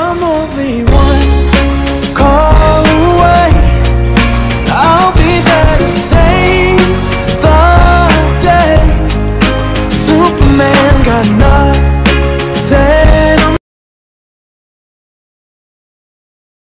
I'm only